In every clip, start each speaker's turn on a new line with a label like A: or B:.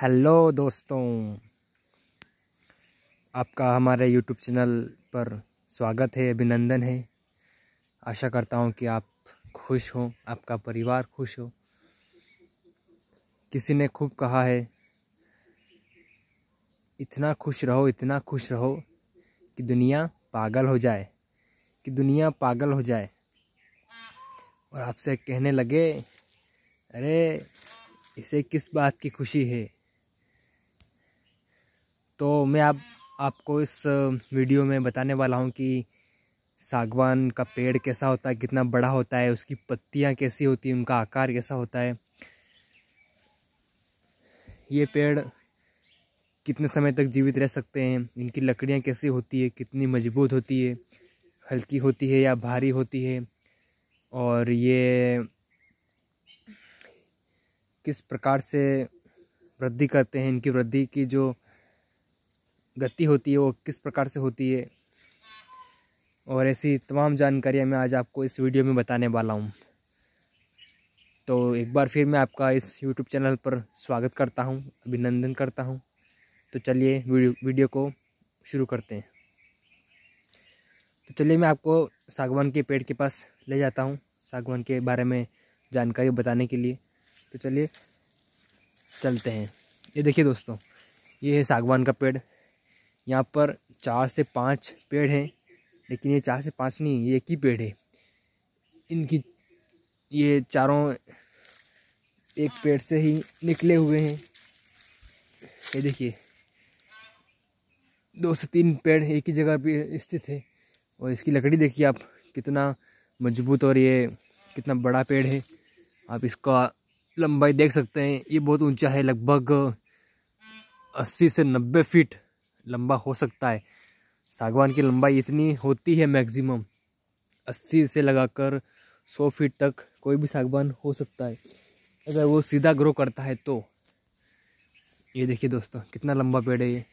A: Hello दोस्तों, आपका हमारे यूट्यूब चैनल पर स्वागत है, अभिनंदन है। आशा करता हूँ कि आप खुश हो, आपका परिवार खुश हो। किसी ने खूब कहा है, इतना खुश रहो, इतना खुश रहो कि दुनिया पागल हो जाए, कि दुनिया पागल हो जाए। और आपसे कहने लगे, अरे, इसे किस बात की खुशी है? तो मैं आप आपको इस वीडियो में बताने वाला हूँ कि सागवान का पेड़ कैसा होता है, कितना बड़ा होता है, उसकी पत्तियाँ कैसी होती हैं, उनका आकार कैसा होता है। ये पेड़ कितने समय तक जीवित रह सकते हैं, इनकी लकड़ियाँ कैसी होती है, कितनी मज़बूत होती है, हल्की होती है या भारी होती है, और ये किस प्रकार से वृद्धि करते हैं, इनकी वृद्धि की जो गति होती है, वो किस प्रकार से होती है? और ऐसी तमाम जानकारियाँ मैं आज आपको इस वीडियो में बताने वाला हूँ। तो एक बार फिर मैं आपका इस यूट्यूब चैनल पर स्वागत करता हूँ, अभिनंदन करता हूँ। तो चलिए वीडियो वीडियो को शुरू करते हैं। तो चलिए मैं आपको सागवान के पेड़ के पास ले जाता हूँ, सागवान के बारे में जानकारी बताने के लिए। तो चलिए चलते हैं। ये देखिए दोस्तों, ये है सागवान का पेड़। यहाँ पर चार से पाँच पेड़ हैं, लेकिन ये चार से पाँच नहीं, ये एक ही पेड़ है। इनकी, ये चारों एक पेड़ से ही निकले हुए हैं। ये देखिए, दो से तीन पेड़ एक ही जगह पे स्थित है। और इसकी लकड़ी देखिए आप, कितना मज़बूत और ये कितना बड़ा पेड़ है। आप इसका लंबाई देख सकते हैं, ये बहुत ऊँचा है, लगभग अस्सी से नब्बे फीट। लंबा हो सकता है। सागवान की लंबाई इतनी होती है मैक्सिमम, अस्सी से लगाकर सौ फीट तक कोई भी सागवान हो सकता है। अगर वो सीधा ग्रो करता है तो। ये देखिए दोस्तों, कितना लंबा पेड़ है ये।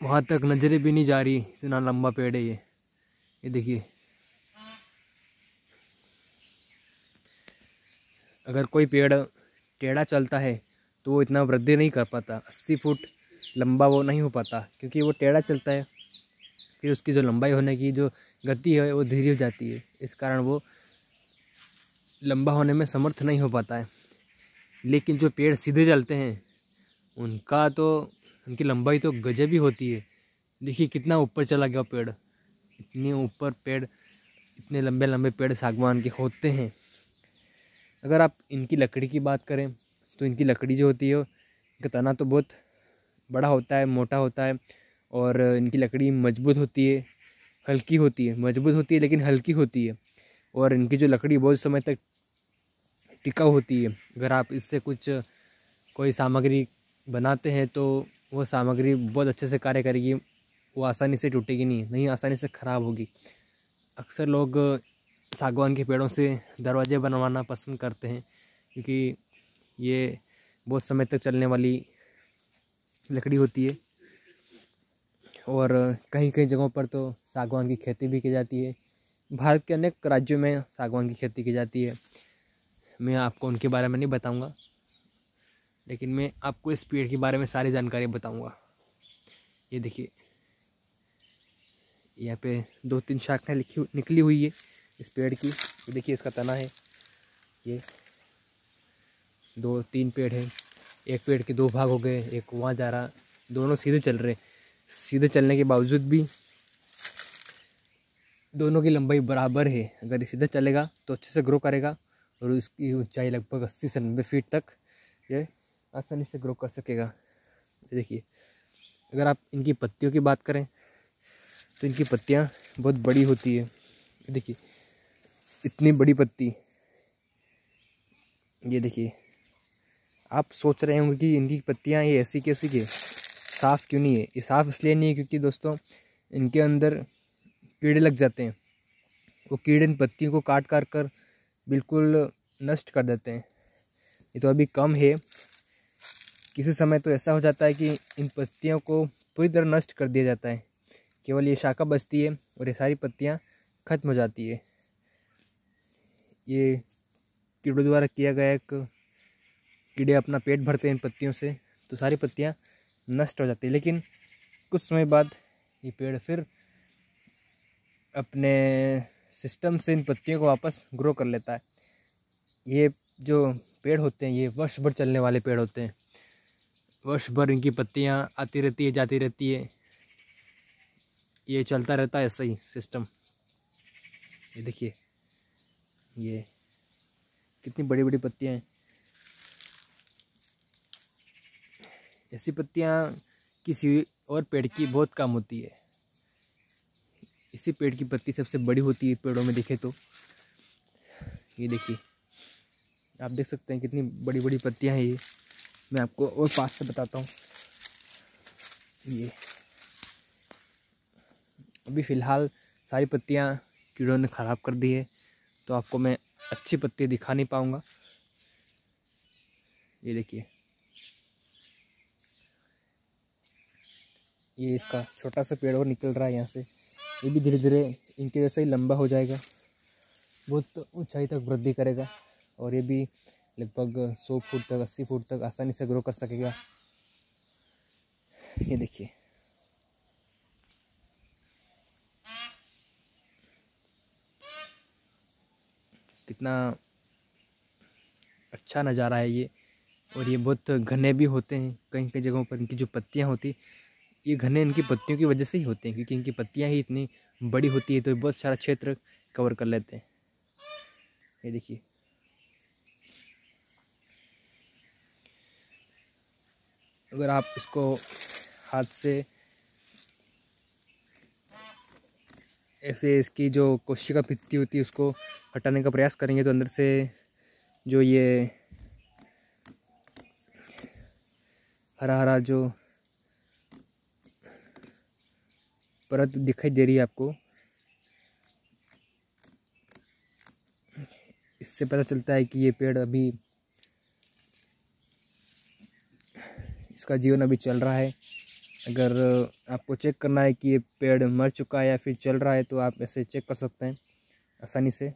A: वहाँ तक नज़रें भी नहीं जा रही, इतना लंबा पेड़ है ये। ये देखिए। अगर कोई पेड़, टेढ़ा चलता है तो वो इतना वृद्धि नहीं कर पाता। अस्सी फुट लंबा वो नहीं हो पाता, क्योंकि वो टेढ़ा चलता है। फिर उसकी जो लंबाई होने की जो गति है, वो धीरे हो जाती है। इस कारण वो लंबा होने में समर्थ नहीं हो पाता है। लेकिन जो पेड़ सीधे चलते हैं, उनका तो उनकी लंबाई तो गजब ही होती है। देखिए कितना ऊपर चला गया पेड़। इतने ऊपर पेड़, इतने लंबे लंबे पेड़ सागवान के होते हैं। अगर आप इनकी लकड़ी की बात करें तो इनकी लकड़ी जो होती है इनका तना तो बहुत बड़ा होता है, मोटा होता है और इनकी लकड़ी मज़बूत होती है, हल्की होती है, मज़बूत होती है लेकिन हल्की होती है और इनकी जो लकड़ी बहुत समय तक टिकाऊ होती है। अगर आप इससे कुछ, कोई सामग्री बनाते हैं तो वो सामग्री बहुत अच्छे से कार्य करेगी, वो आसानी से टूटेगी नहीं नहीं आसानी से ख़राब होगी। अक्सर लोग सागवान के पेड़ों से दरवाजे बनवाना पसंद करते हैं क्योंकि ये बहुत समय तक चलने वाली लकड़ी होती है। और कहीं कहीं जगहों पर तो सागवान की खेती भी की जाती है। भारत के अनेक राज्यों में सागवान की खेती की जाती है। मैं आपको उनके बारे में नहीं बताऊँगा, लेकिन मैं आपको इस पेड़ के बारे में सारी जानकारी बताऊँगा। ये देखिए, यहाँ पे दो तीन शाखाएँ लिखी निकली हुई है इस पेड़ की। देखिए इसका तना है। ये दो तीन पेड़ हैं। एक पेड़ के दो भाग हो गए, एक वहाँ जा रहा। दोनों सीधे चल रहे। सीधे चलने के बावजूद भी दोनों की लंबाई बराबर है। अगर सीधे चलेगा तो अच्छे से ग्रो करेगा और उसकी ऊंचाई लगभग अस्सी से नब्बे फीट तक ये आसानी से ग्रो कर सकेगा। देखिए, अगर आप इनकी पत्तियों की बात करें तो इनकी पत्तियाँ बहुत बड़ी होती है। देखिए, इतनी बड़ी पत्ती। ये देखिए आप सोच रहे होंगे कि इनकी पत्तियाँ ये ऐसी कैसी के साफ़ क्यों नहीं है? ये साफ़ इसलिए नहीं है क्योंकि दोस्तों, इनके अंदर कीड़े लग जाते हैं। वो कीड़े इन पत्तियों को काट काट कर बिल्कुल नष्ट कर देते हैं। ये तो अभी कम है। किसी समय तो ऐसा हो जाता है कि इन पत्तियों को पूरी तरह नष्ट कर दिया जाता है। केवल ये शाखा बचती है और ये सारी पत्तियाँ ख़त्म हो जाती है। ये कीड़ों द्वारा किया गया एक कीड़े अपना पेट भरते हैं इन पत्तियों से तो सारी पत्तियाँ नष्ट हो जाती है। लेकिन कुछ समय बाद ये पेड़ फिर अपने सिस्टम से इन पत्तियों को वापस ग्रो कर लेता है। ये जो पेड़ होते हैं, ये वर्ष भर चलने वाले पेड़ होते हैं। वर्ष भर इनकी पत्तियाँ आती रहती है, जाती रहती है। ये चलता रहता है ऐसा ही सिस्टम। ये देखिए, ये कितनी बड़ी बड़ी पत्तियाँ हैं। ऐसी पत्तियाँ किसी और पेड़ की बहुत कम होती है। इसी पेड़ की पत्ती सबसे बड़ी होती है पेड़ों में देखे तो। ये देखिए, आप देख सकते हैं कितनी बड़ी बड़ी पत्तियाँ हैं ये। मैं आपको और पास से बताता हूँ। ये। अभी फ़िलहाल सारी पत्तियाँ कीड़ों ने ख़राब कर दी है तो आपको मैं अच्छी पत्ती दिखा नहीं पाऊँगा। ये देखिए। ये इसका छोटा सा पेड़ और निकल रहा है यहाँ से। ये भी धीरे धीरे इनके जैसा ही लंबा हो जाएगा। बहुत ऊंचाई तक वृद्धि करेगा और ये भी लगभग सौ फुट तक, अस्सी फुट तक आसानी से ग्रो कर सकेगा। ये देखिए। कितना अच्छा नज़ारा है ये और ये बहुत घने भी होते हैं। कहीं कई जगहों पर इनकी जो पत्तियाँ होती ये घने इनकी पत्तियों की वजह से ही होते हैं, क्योंकि इनकी पत्तियाँ ही इतनी बड़ी होती है तो बहुत सारा क्षेत्र कवर कर लेते हैं। ये देखिए। अगर आप इसको हाथ से ऐसे इसकी जो कोशिका भित्ती होती है, उसको हटाने का प्रयास करेंगे तो अंदर से जो ये हरा हरा जो परत दिखाई दे रही है आपको। इससे पता चलता है कि ये पेड़ अभी इसका जीवन अभी चल रहा है। अगर आपको चेक करना है कि ये पेड़ मर चुका है या फिर चल रहा है तो आप ऐसे चेक कर सकते हैं आसानी से।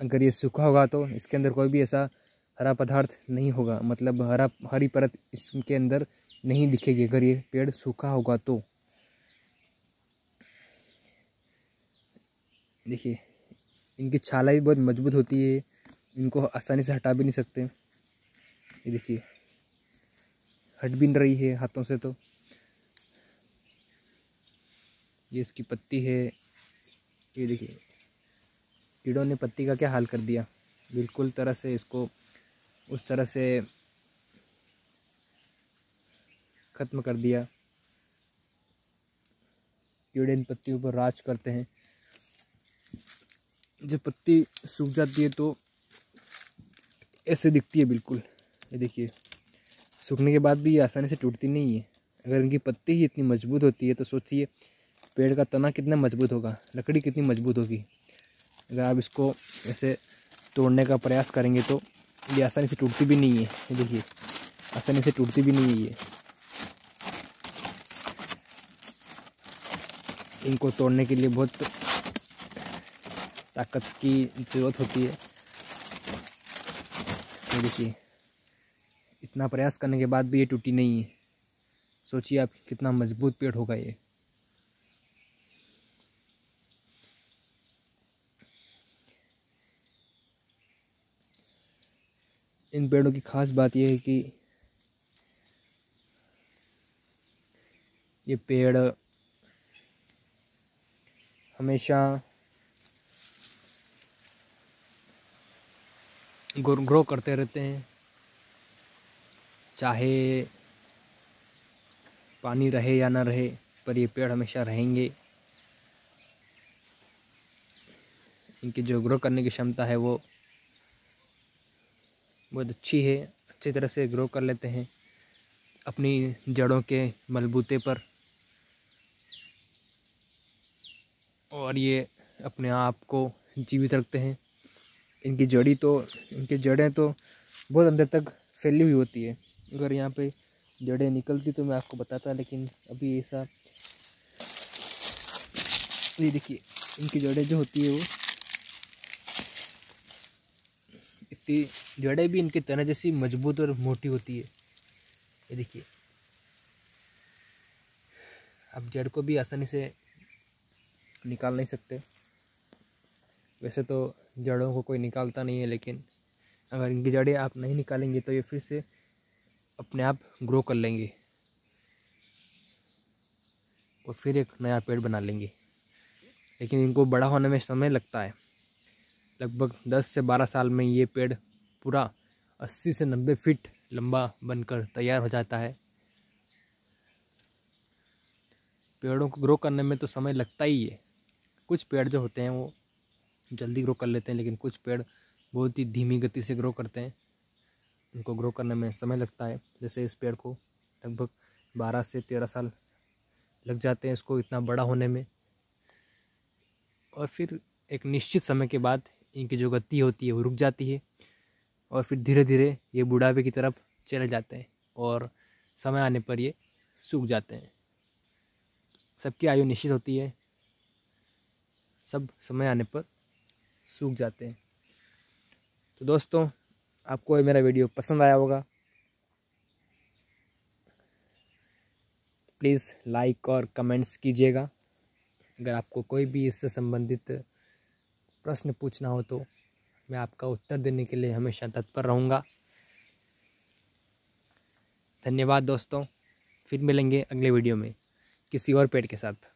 A: अगर ये सूखा होगा तो इसके अंदर कोई भी ऐसा हरा पदार्थ नहीं होगा। मतलब हरा, हरी परत इसके अंदर नहीं दिखेगी। अगर ये पेड़ सूखा होगा तो देखिए, इनकी छाला भी बहुत मज़बूत होती है, इनको आसानी से हटा भी नहीं सकते। ये देखिए, हट भी नहीं रही है हाथों से तो। ये इसकी पत्ती है, ये देखिए, कीड़ों ने पत्ती का क्या हाल कर दिया। बिल्कुल तरह से इसको, उस तरह से ख़त्म कर दिया। कीड़े इन पत्तियों पर राज करते हैं। जब पत्ती सूख जाती है तो ऐसे दिखती है बिल्कुल। ये देखिए, सूखने के बाद भी ये आसानी से टूटती नहीं है। अगर इनकी पत्ती ही इतनी मज़बूत होती है तो सोचिए, पेड़ का तना कितना मज़बूत होगा, लकड़ी कितनी मज़बूत होगी। अगर आप इसको ऐसे तोड़ने का प्रयास करेंगे तो ये आसानी से टूटती भी नहीं है। ये देखिए, आसानी से टूटती भी नहीं है ये। इनको तोड़ने के लिए बहुत ताकत की ज़रूरत होती है। ये देखिए, इतना प्रयास करने के बाद भी ये टूटी नहीं है। सोचिए आप कितना मज़बूत पेड़ होगा ये। इन पेड़ों की ख़ास बात यह है कि ये पेड़ हमेशा ग्रो करते रहते हैं। चाहे पानी रहे या ना रहे, पर ये पेड़ हमेशा रहेंगे। इनकी जो ग्रो करने की क्षमता है वो बहुत अच्छी है। अच्छी तरह से ग्रो कर लेते हैं अपनी जड़ों के मलबूते पर। और ये अपने आप को जीवित रखते हैं। इनकी जड़ी तो इनकी जड़ें तो बहुत अंदर तक फैली हुई होती है। अगर यहाँ पे जड़ें निकलती तो मैं आपको बताता, लेकिन अभी ऐसा ये देखिए, इनकी जड़ें जो होती है वो इतनी जड़ें भी इनकी तरह जैसी मज़बूत और मोटी होती है। ये देखिए। आप जड़ को भी आसानी से निकाल नहीं सकते। वैसे तो जड़ों को कोई निकालता नहीं है, लेकिन अगर इनकी जड़ें आप नहीं निकालेंगे तो ये फिर से अपने आप ग्रो कर लेंगे और फिर एक नया पेड़ बना लेंगे। लेकिन इनको बड़ा होने में समय लगता है। लगभग दस से बारह साल में ये पेड़ पूरा अस्सी से नब्बे फीट लंबा बनकर तैयार हो जाता है। पेड़ों को ग्रो करने में तो समय लगता ही है। कुछ पेड़ जो होते हैं वो जल्दी ग्रो कर लेते हैं, लेकिन कुछ पेड़ बहुत ही धीमी गति से ग्रो करते हैं। उनको ग्रो करने में समय लगता है। जैसे इस पेड़ को लगभग बारह से तेरह साल लग जाते हैं इसको इतना बड़ा होने में। और फिर एक निश्चित समय के बाद इनकी जो गति होती है वो रुक जाती है और फिर धीरे धीरे ये बुढ़ापे की तरफ़ चले जाते हैं और समय आने पर ये सूख जाते हैं। सबकी आयु निश्चित होती है। सब समय आने पर सूख जाते हैं। तो दोस्तों, आपको मेरा वीडियो पसंद आया होगा। प्लीज़ लाइक और कमेंट्स कीजिएगा। अगर आपको कोई भी इससे संबंधित प्रश्न पूछना हो तो मैं आपका उत्तर देने के लिए हमेशा तत्पर रहूँगा। धन्यवाद दोस्तों, फिर मिलेंगे अगले वीडियो में किसी और पेड़ के साथ।